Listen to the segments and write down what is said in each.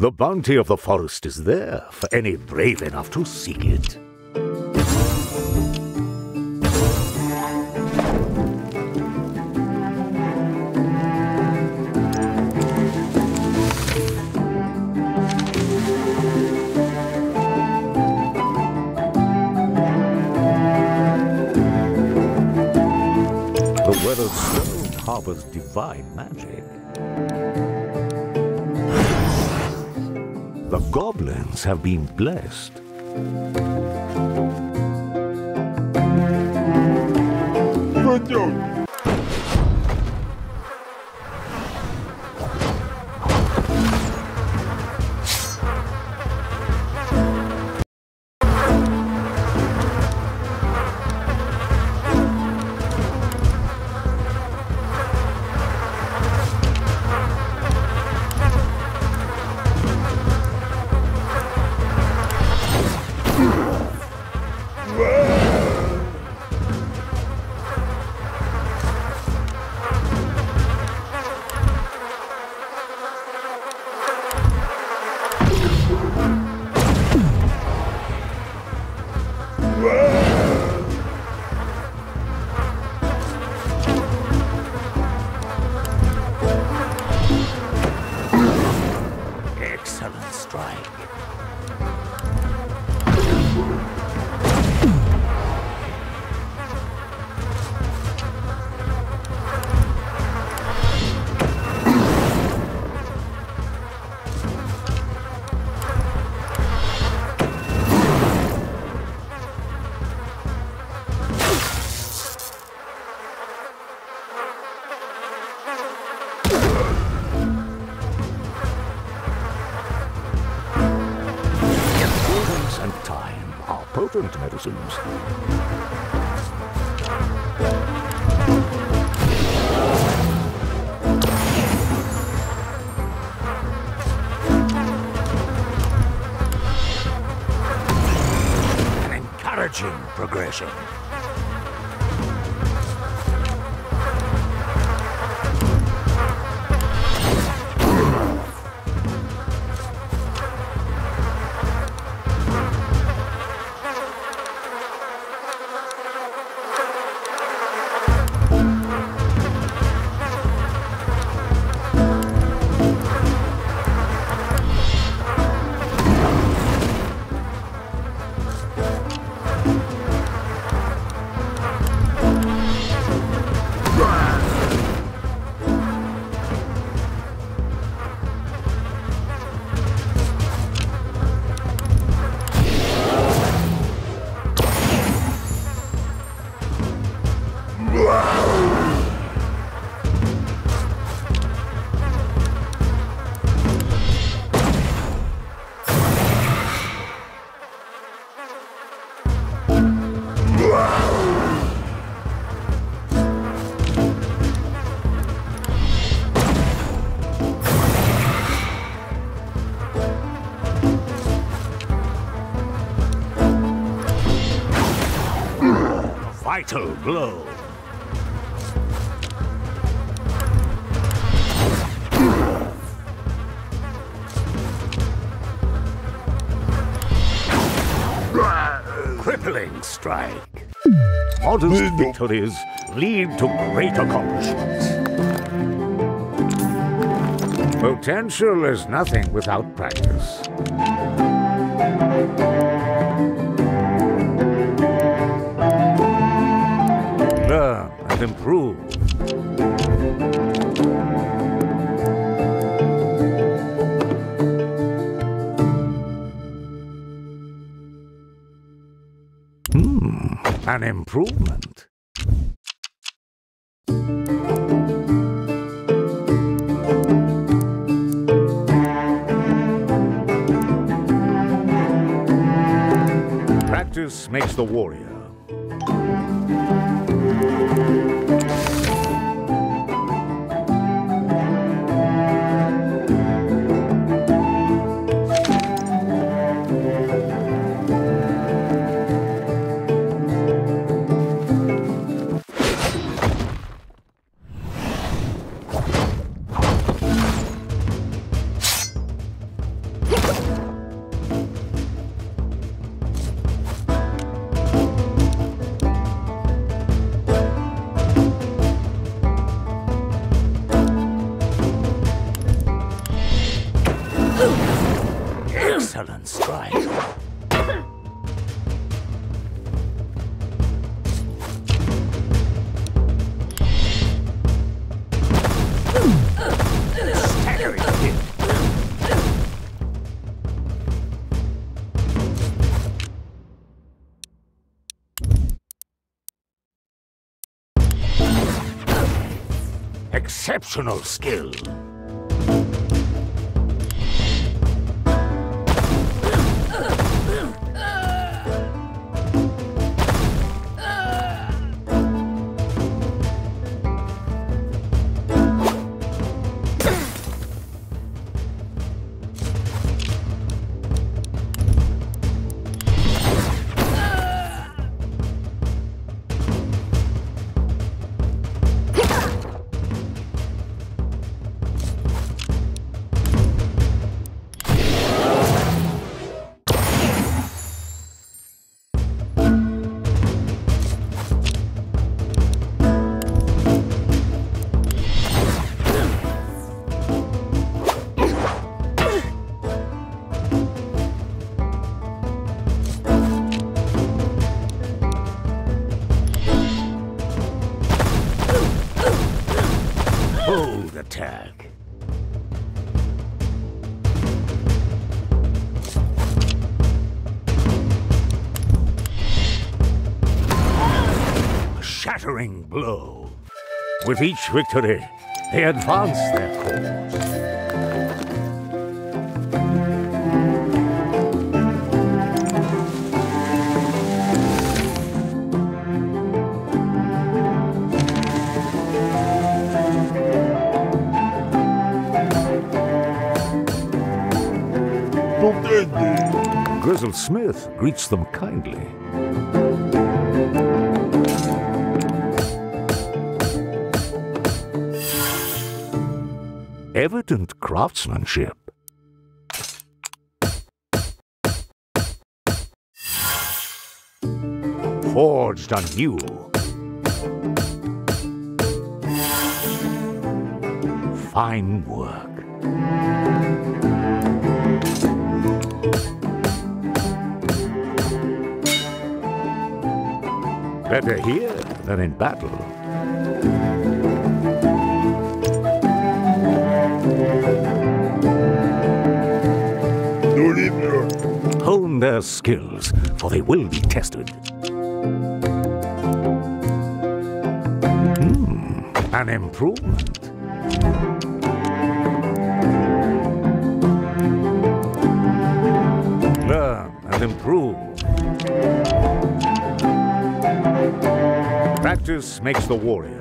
The bounty of the forest is there for any brave enough to seek it. Stone harbors divine magic. The goblins have been blessed. Excellent potent. An encouraging progression. Blow. Crippling strike. Modest victories lead to great accomplishments. Potential is nothing without practice. Learn and improve. Hmm, an improvement. Practice makes the warrior. Exceptional skill. With each victory, they advance their cause. Grizzle Smith greets them kindly. Evident craftsmanship. Forged anew. Fine work. Better here than in battle. Their skills, for they will be tested. Hmm, an improvement. Learn and improve. Practice makes the warrior.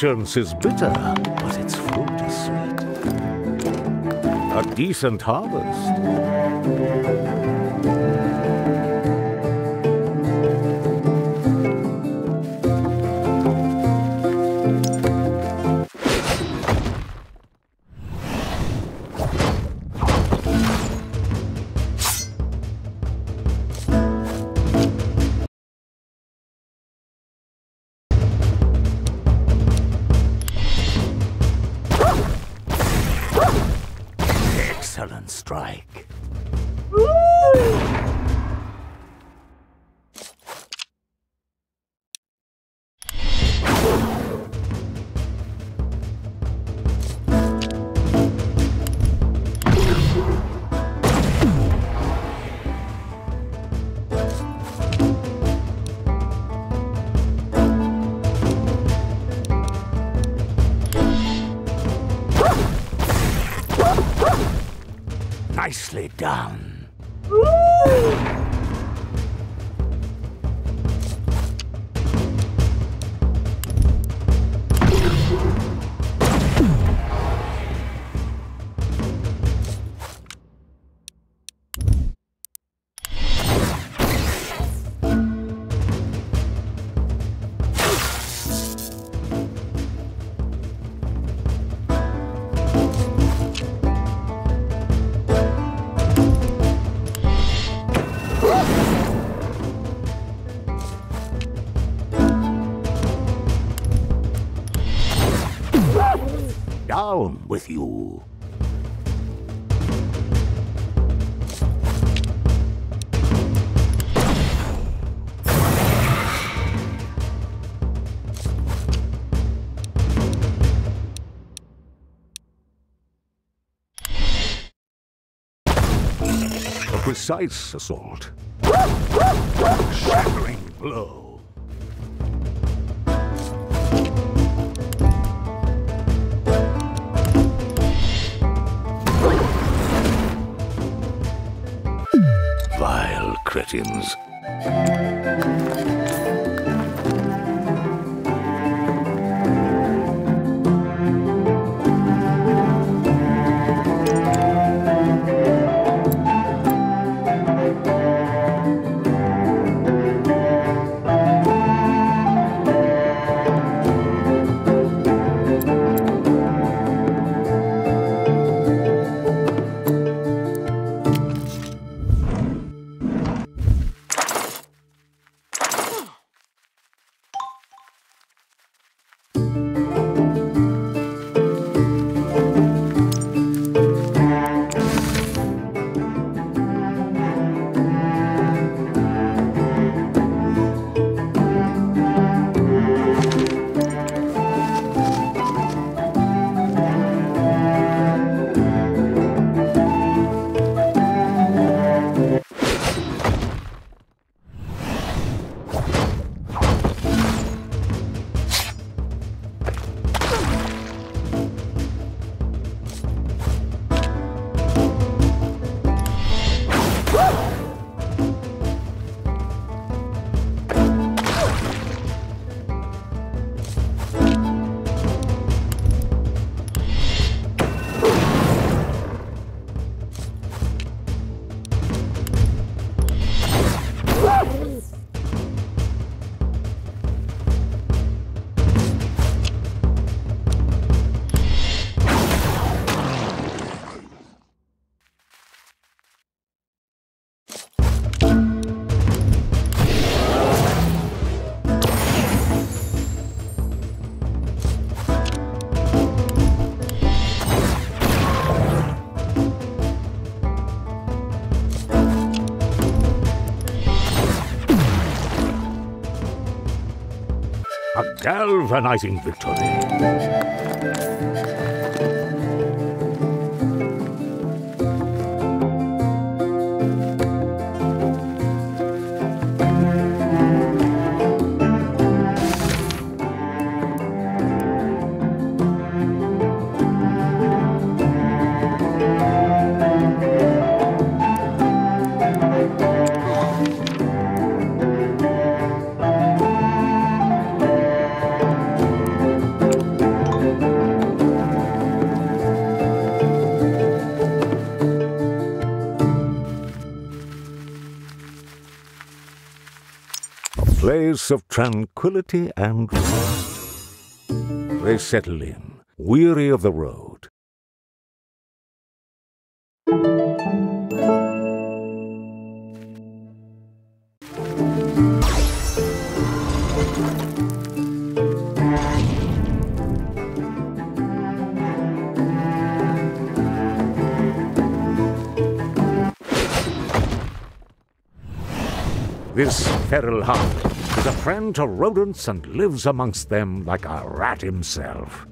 Patience is bitter, but its fruit is sweet. A decent harvest. Down with you. A precise assault. Shattering blow. Cretins. Galvanizing victory. Place of tranquility and rest. They settle in, weary of the road. This feral halfling is a friend to rodents and lives amongst them like a rat himself.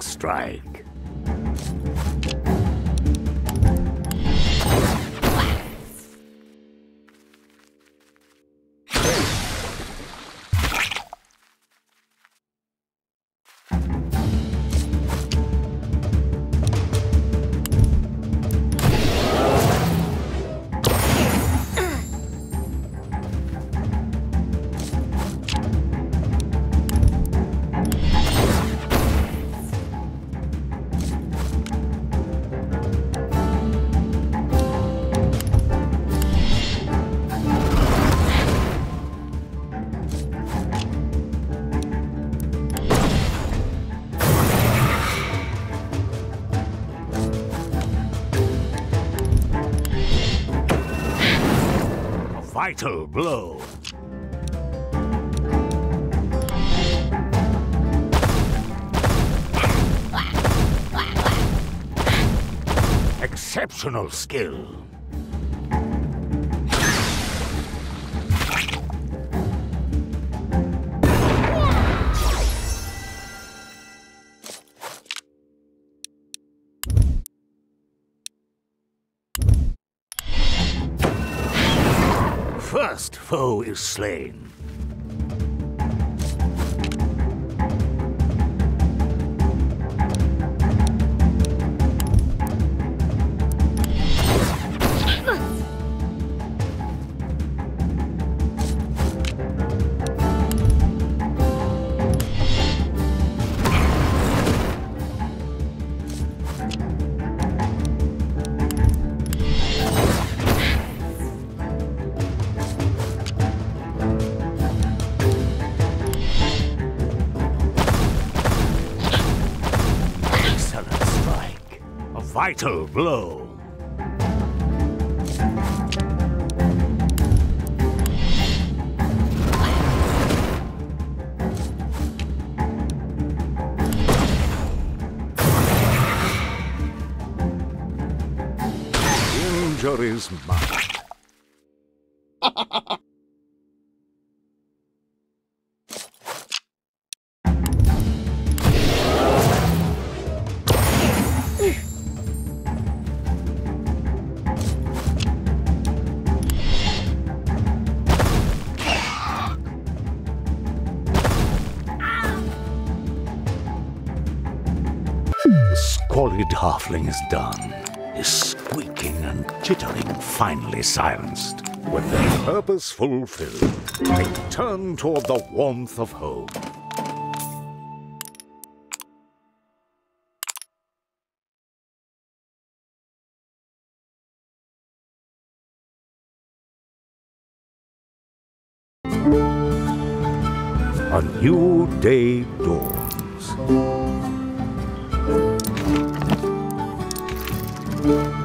Crippling blow. Exceptional skill. First foe is slain. A vital blow. Injuries mine. Halfling is done. His squeaking and chittering finally silenced. With their purpose fulfilled, they turn toward the warmth of home. A new day dawns. Thank you.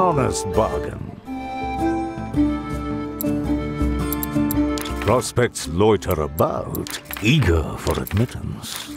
Honest bargain. Prospects loiter about, eager for admittance.